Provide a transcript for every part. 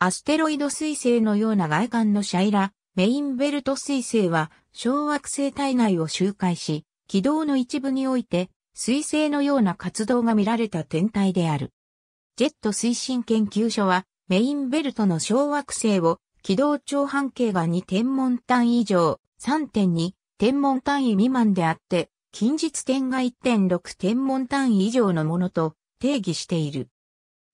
アステロイド彗星のような外観のシャイラ、メインベルト彗星は小惑星体内を周回し、軌道の一部において彗星のような活動が見られた天体である。ジェット推進研究所はメインベルトの小惑星を軌道長半径が2天文単位以上、3.2天文単位未満であって、近日点が1.6天文単位以上のものと定義している。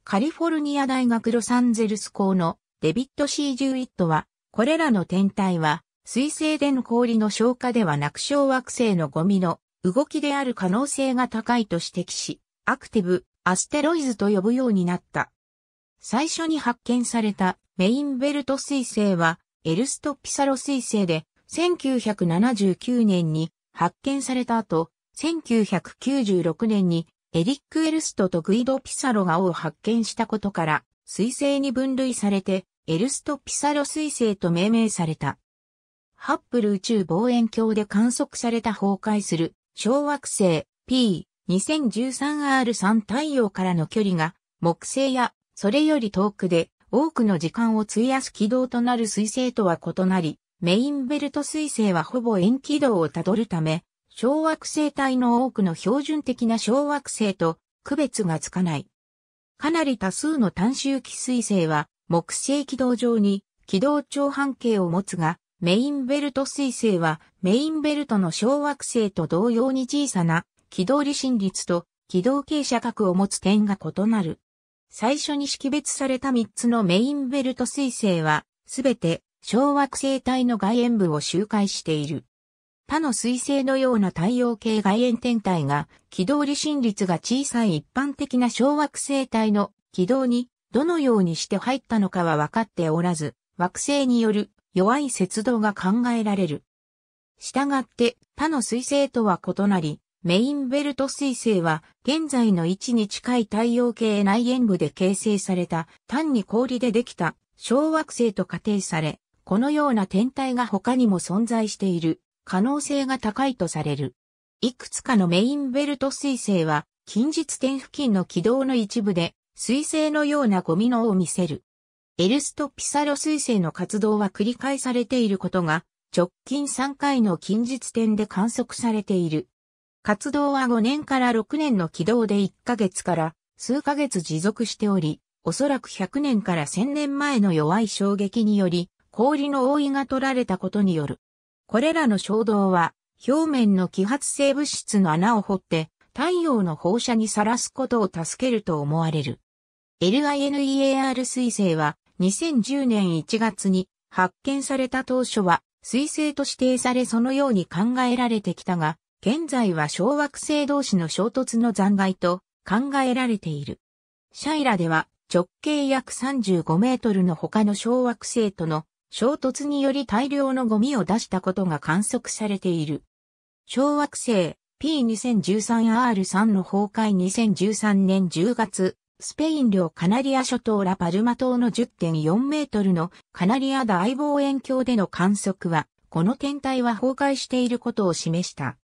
カリフォルニア大学ロサンゼルス校のデビッド・シー・ジュイットは、これらの天体は、水星での氷の消化ではなく小惑星のゴミの動きである可能性が高いと指摘し、アクティブ、アステロイズと呼ぶようになった。最初に発見されたメインベルト彗星は、エルスト・ピサロ彗星で、1979年に発見された後、1996年にエリック・エルストとグイド・ピサロがを発見したことから、彗星に分類されて、エルスト・ピサロ彗星と命名された。ハッブル宇宙望遠鏡で観測された崩壊する小惑星 P2013R3 太陽からの距離が木星やそれより遠くで多くの時間を費やす軌道となる彗星とは異なり、メインベルト彗星はほぼ円軌道をたどるため、小惑星帯の多くの標準的な小惑星と区別がつかない。かなり多数の単周期彗星は木星軌道上に軌道長半径を持つが、メインベルト彗星はメインベルトの小惑星と同様に小さな軌道離心率と軌道傾斜角を持つ点が異なる。最初に識別された3つのメインベルト彗星は、すべて小惑星帯の外縁部を周回している。他の水星のような太陽系外縁天体が軌道離心率が小さい一般的な小惑星帯の軌道にどのようにして入ったのかは分かっておらず、惑星による弱い節動が考えられる。したがって他の水星とは異なり、メインベルト水星は現在の位置に近い太陽系内縁部で形成された単に氷でできた小惑星と仮定され、このような天体が他にも存在している可能性が高いとされる。いくつかのメインベルト彗星は、近日点付近の軌道の一部で、彗星のようなゴミのを見せる。エルストピサロ彗星の活動は繰り返されていることが、直近3回の近日点で観測されている。活動は5年から6年の軌道で1ヶ月から数ヶ月持続しており、おそらく100年から1000年前の弱い衝撃により、氷の覆いが取られたことによる。これらの衝動は、表面の揮発性物質の穴を掘って、太陽の放射にさらすことを助けると思われる。LINEAR 彗星は2010年1月に発見された当初は彗星と指定されそのように考えられてきたが、現在は小惑星同士の衝突の残骸と考えられている。シャイラでは直径約35メートルの他の小惑星との衝突により大量のゴミを出したことが観測されている。小惑星 P2013R3 の崩壊2013年10月、スペイン領カナリア諸島ラパルマ島の10.4メートルのカナリア大望遠鏡での観測は、この天体は崩壊していることを示した。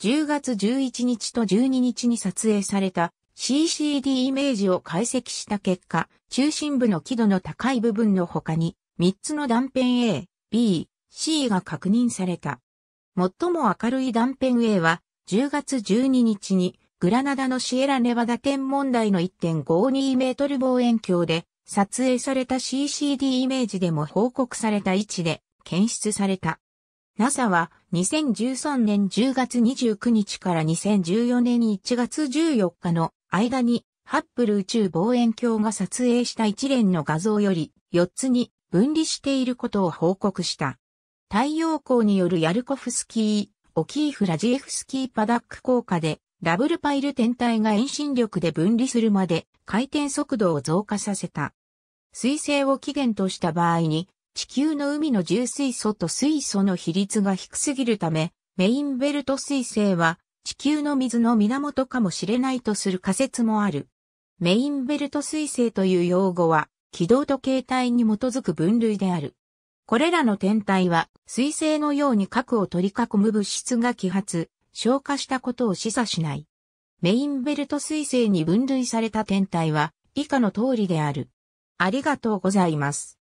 10月11日と12日に撮影された CCD イメージを解析した結果、中心部の輝度の高い部分の他に、3つの断片 A、B、C が確認された。最も明るい断片 A は10月12日にグラナダのシエラネバダ天文台の1.52メートル望遠鏡で撮影された CCD イメージでも報告された位置で検出された。NASA は2013年10月29日から2014年1月14日の間にハッブル宇宙望遠鏡が撮影した一連の画像より4つに分離していることを報告した。太陽光によるヤルコフスキー、オキーフラジエフスキーパダック効果で、ダブルパイル天体が遠心力で分離するまで回転速度を増加させた。水星を起源とした場合に、地球の海の重水素と水素の比率が低すぎるため、メインベルト水星は地球の水の源かもしれないとする仮説もある。メインベルト水星という用語は軌道と形態に基づく分類である。これらの天体は、水星のように核を取り囲む物質が揮発、消化したことを示唆しない。メインベルト水星に分類された天体は、以下の通りである。ありがとうございます。